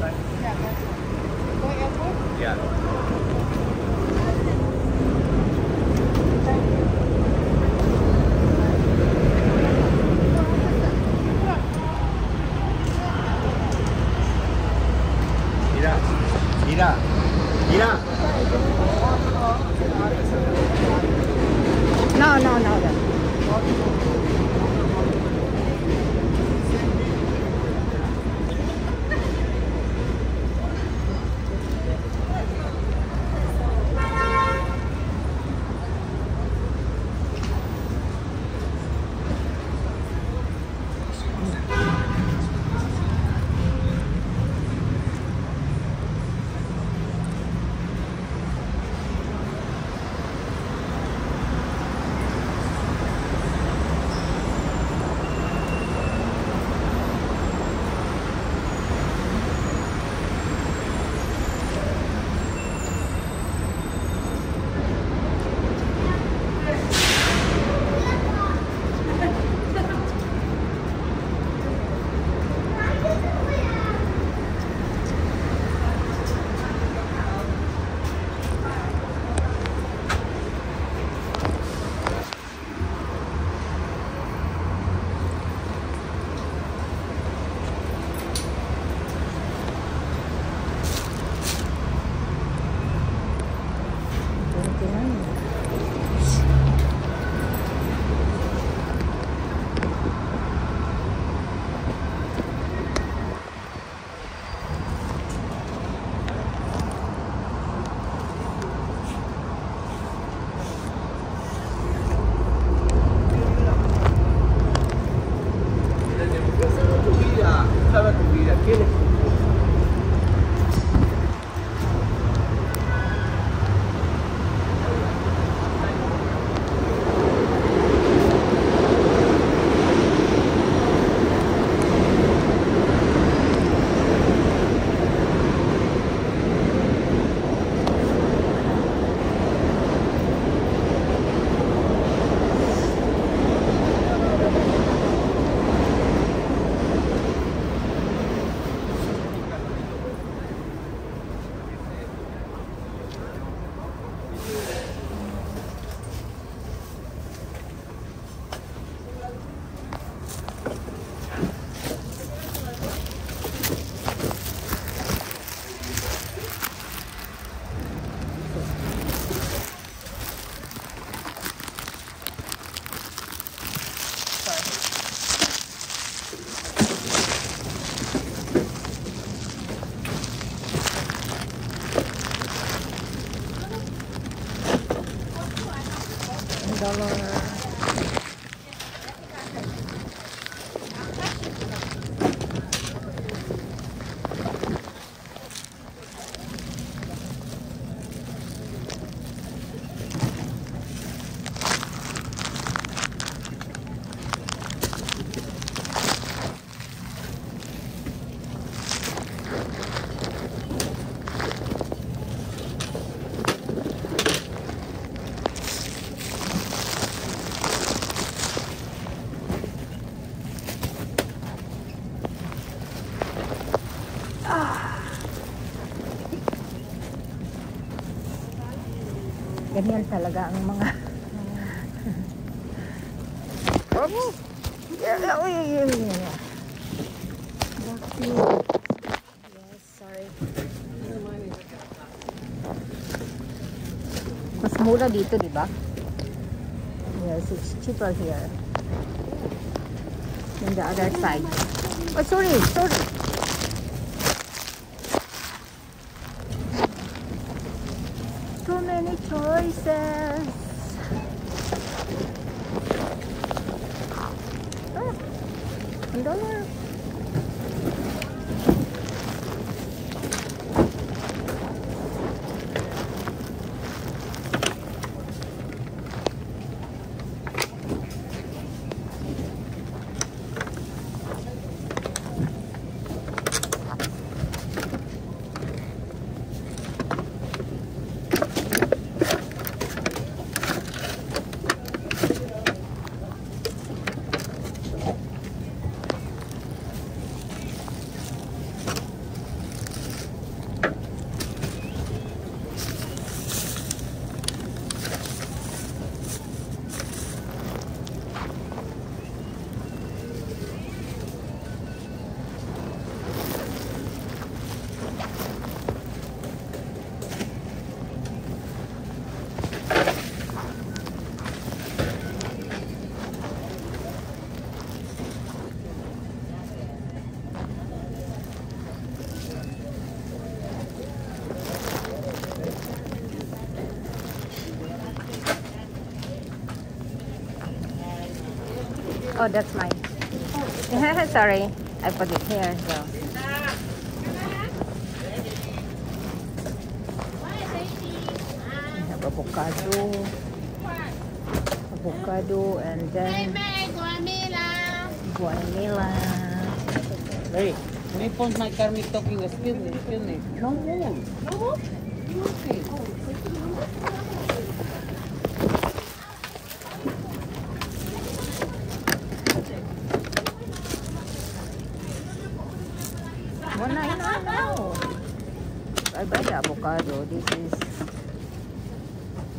that side? Yeah, that's it. Going airport? Yeah. Ganyan talaga ang mga... Oh, yeah, oh, yeah, yeah, yeah, yeah. Bakit? Yes, sorry. Mas mura dito, di ba? Yes, it's cheaper here. In the other side. Oh, sorry, sorry. Oh, that's mine. Sorry, I put it here. So. Avocado, avocado, and then guanilla. Hey, may phones my car me talking. Excuse me, excuse me. No. No? You okay? One nine nine now. I buy the This is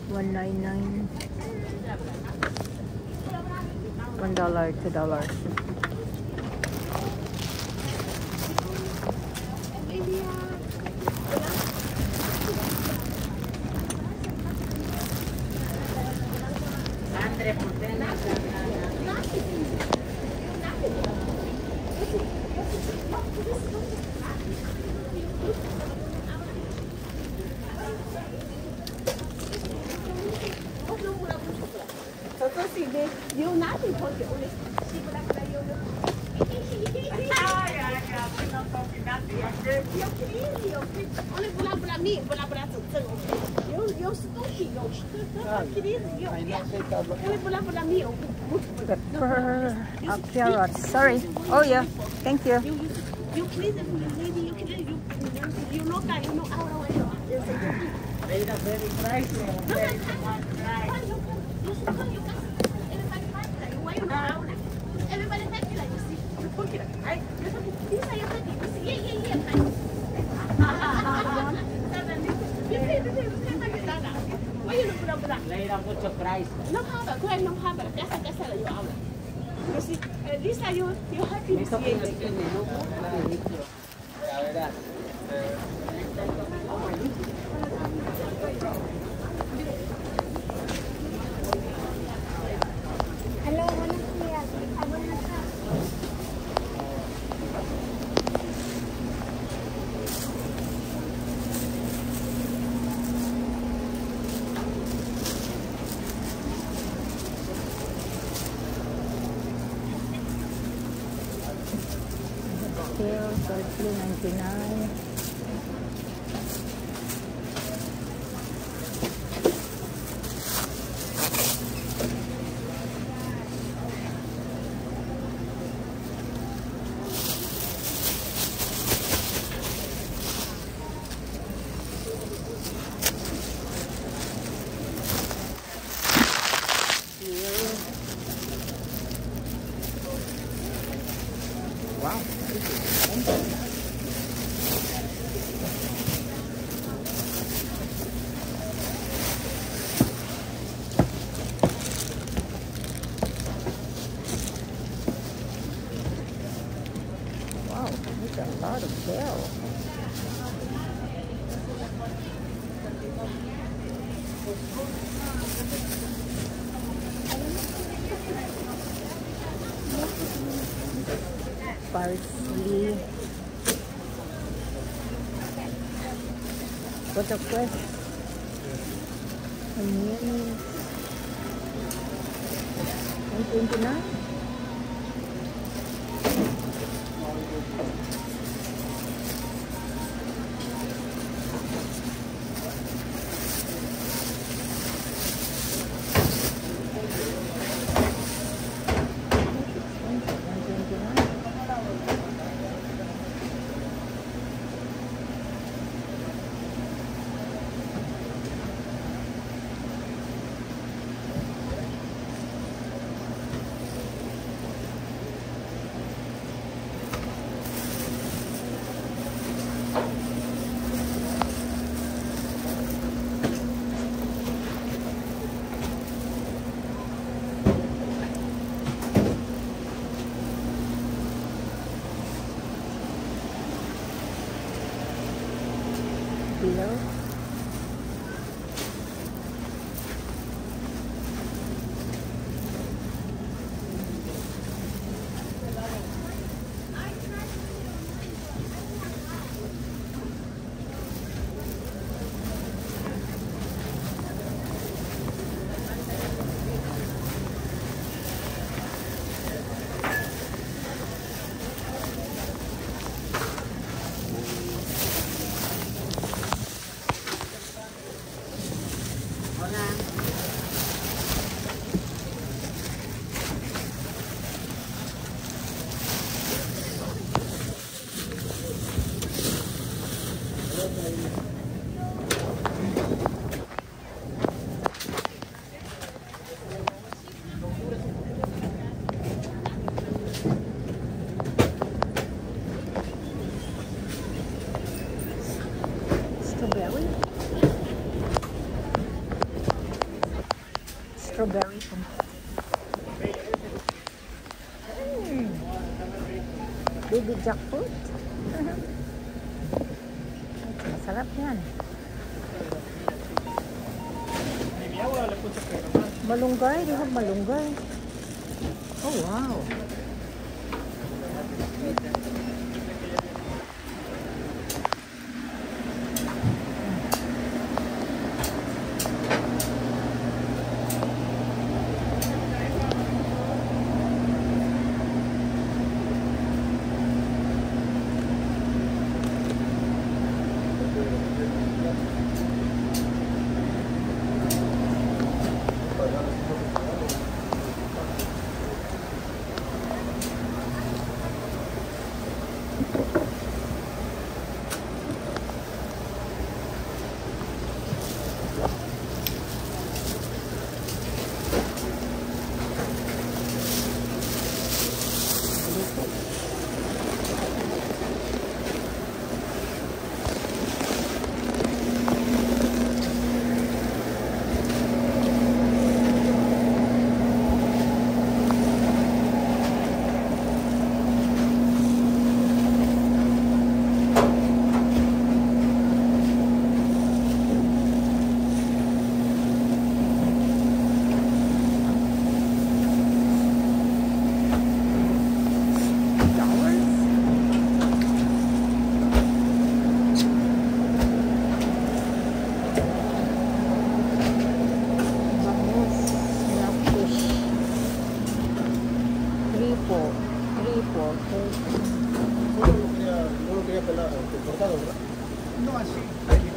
one nine nine. One dollar, two dollars. Uh. Sorry. Oh yeah. Thank you. You, please, lady, you please, you, you know that, you know. Yes, I They are very pricey. do. No, but you, you should come, you can, everybody fight like, why you not out? Everybody happy like, you see, you cook it, right? You're happy, these are your happy, you see, yeah, yeah, yeah, right? You see, you see, you see, how you done that? Why you look at that? They are mucho price. No problem, go ahead, no problem, that's, that's how you out. You see, at least are you, you're happy, Me you see, talking, yeah, excuse me. No move. La verdad. Watercress. Onions. Strawberry Mm. Baby jackfruit. Masarap yan. Malunggay. They have malunggay. Oh, wow. não assim,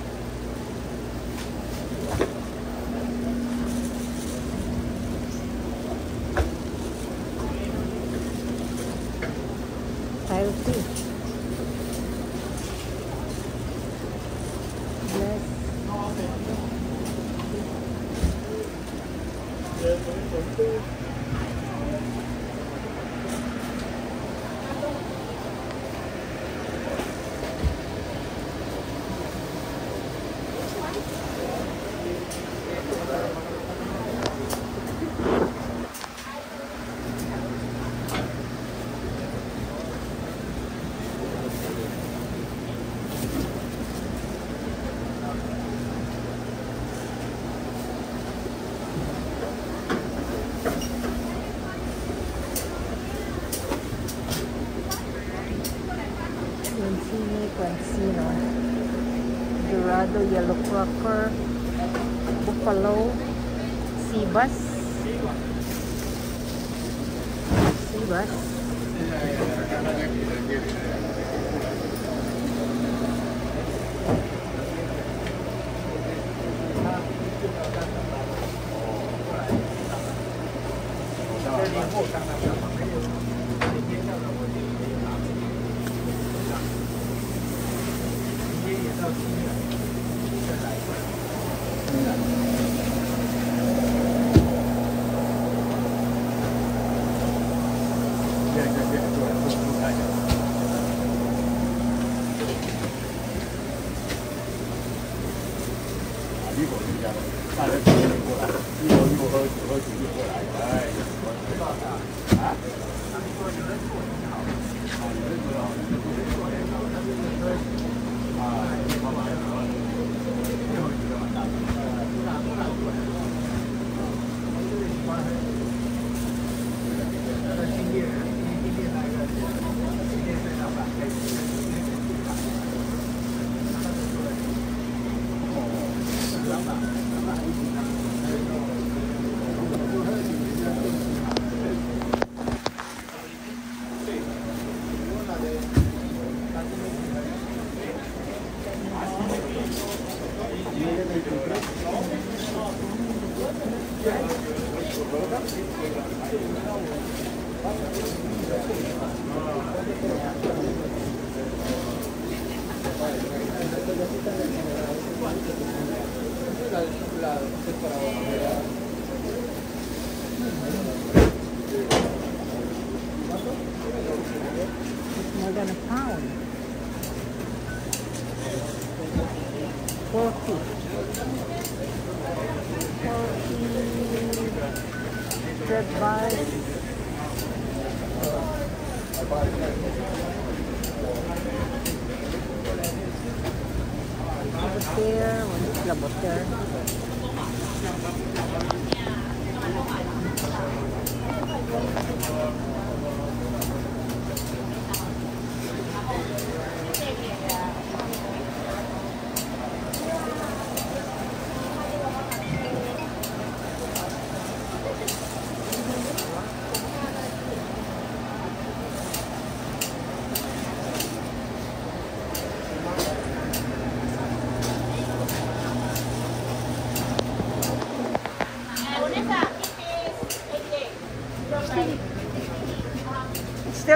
Quencino, Dorado, Yellow Croaker, Buffalo, Sibas, Sibas, 啊。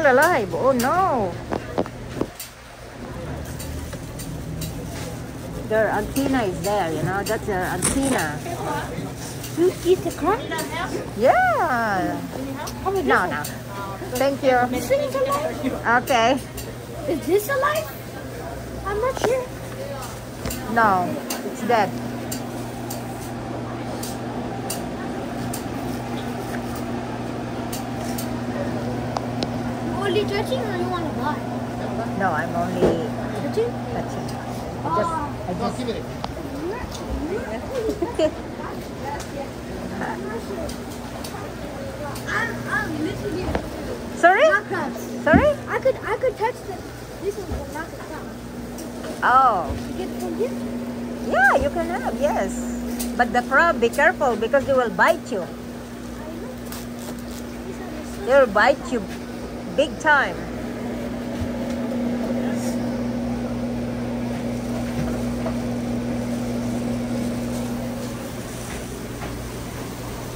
Still alive. Oh no. Their antenna is there, you know. That's their antenna. You eat the crab? Yeah. No, no. Thank you. This thing is alive? Okay. Is this alive? I'm not sure. No, it's dead. Touching or you want to buy? No, I'm only Touching? touching. I Oh. just, I just. I'm, I'm literally Sorry? not. Sorry? I could, I could touch the, this one, but not the crab. Oh, You get from here? yeah, you can have, yes. But the crab, be careful because they will bite you. They will bite you big time.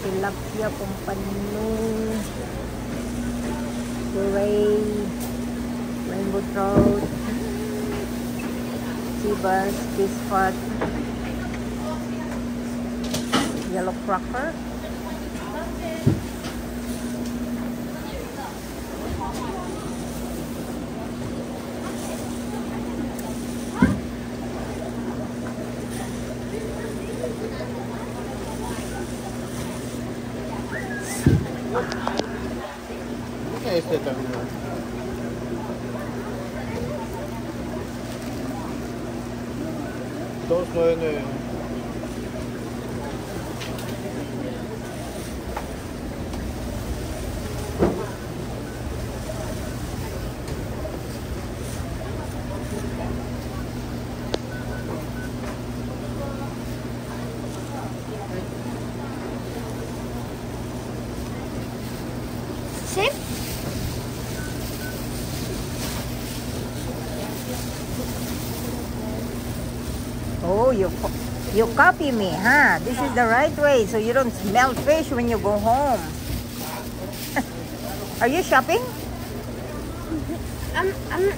Tilapia pompano. Ray. Rainbow trout. Sea bass, fish. Yellow croaker. Dos nueve nueve. Copy me, huh? This is the right way, so you don't smell fish when you go home. Are you shopping? I'm, I'm,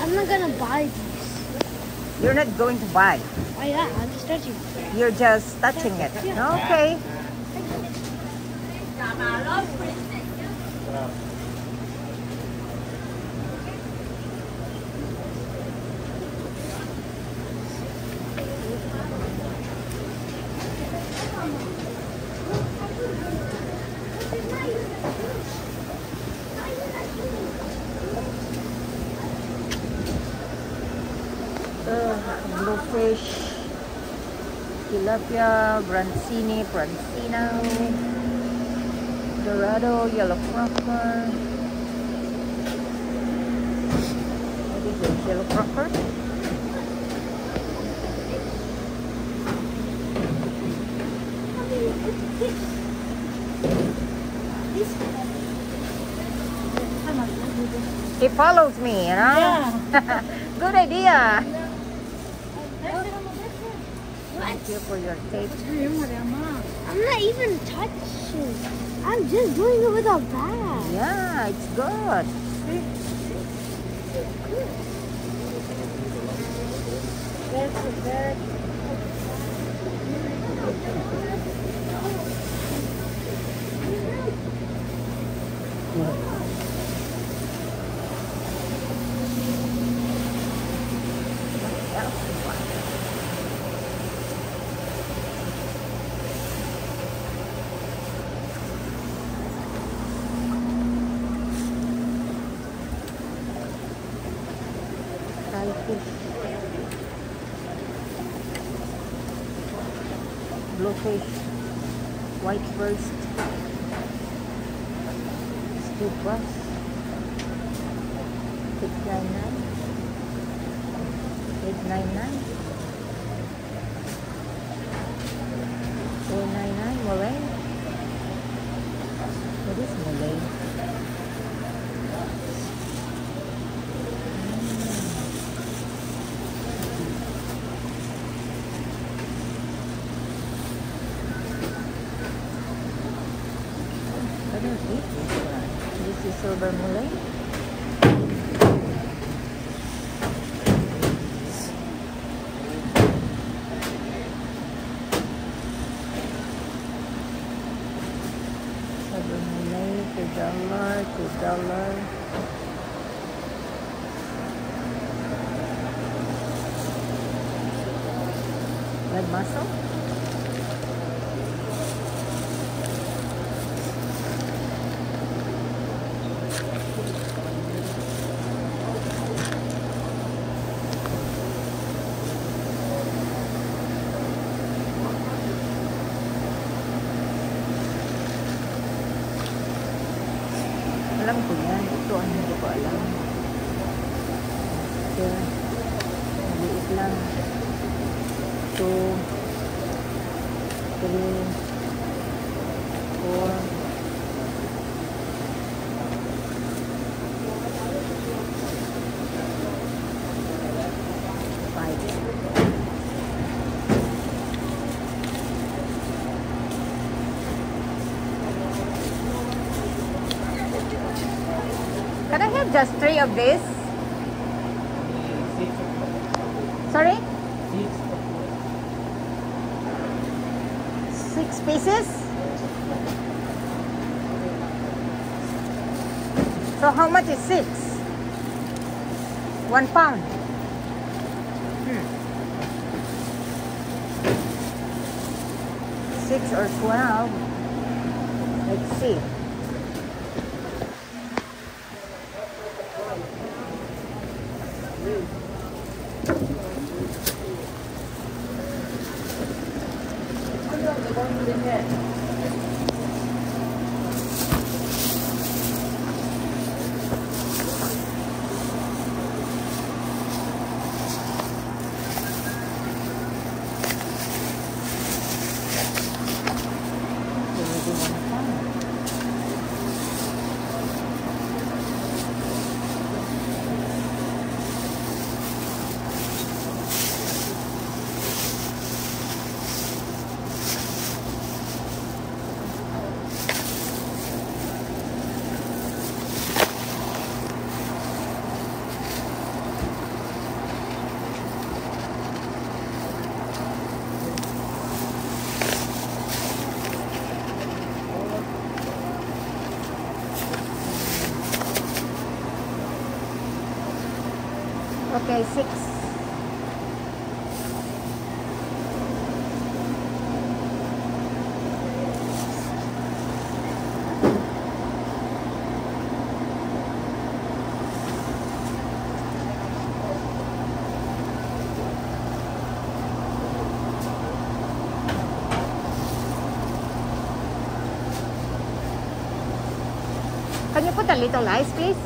I'm not gonna buy these. You're not going to buy. Oh yeah, I'm just touching. You're just touching it. Okay. Tilapia, brancini, brancino, dorado, yellow crocker. What is this, yellow crocker? He follows me, you know? Good idea. You for your tape. I'm not even touching. I'm just doing it with a bag. Yeah, it's good. Yes. Thai White. Stew crust. Six nine nine. Eight nine nine. Four nine nine. Malay. What is Malay? silver mullet. Silver mullet, $2, $2. Just three of this? Sorry? Six pieces? So how much is six? One pound. Hmm. Six or twelve. Let's see. Already one pound. Six. Can you put a little ice, please?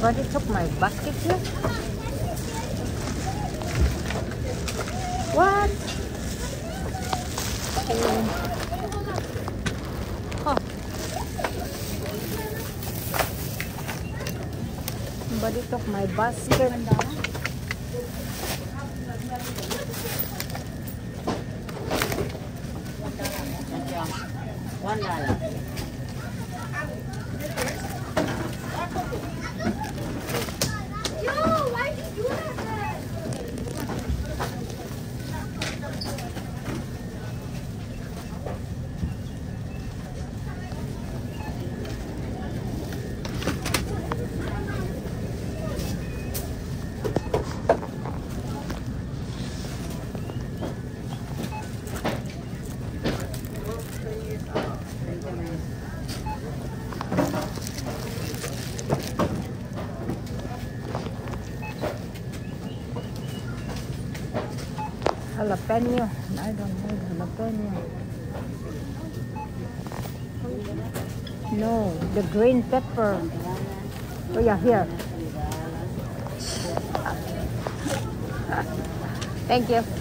Somebody took my basket here. What? Oh. Huh. Somebody took my basket. One dollar. Yo, why did you do that? Jalapeno. I don't need jalapeno. No, the green pepper. Oh yeah, here. Thank you.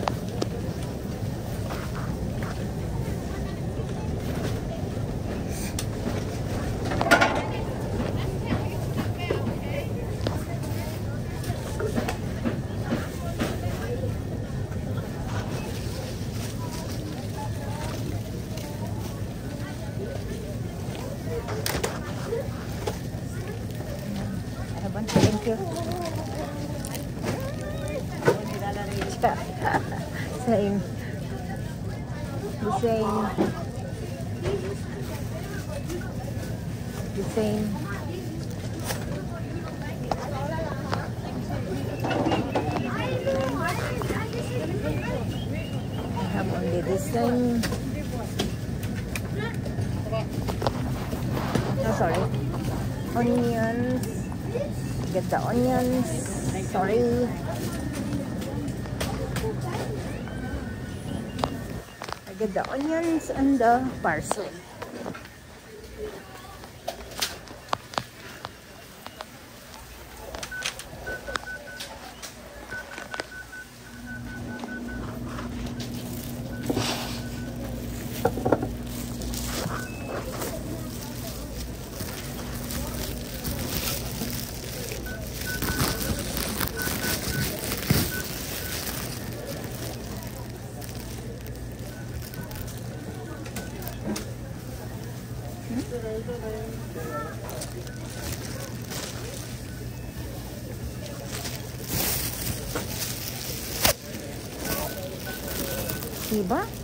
Same. The same. The same. I have only the same. Oh, sorry. Onions. Get the onions. Sorry. I get the onions and the parsley. Diba?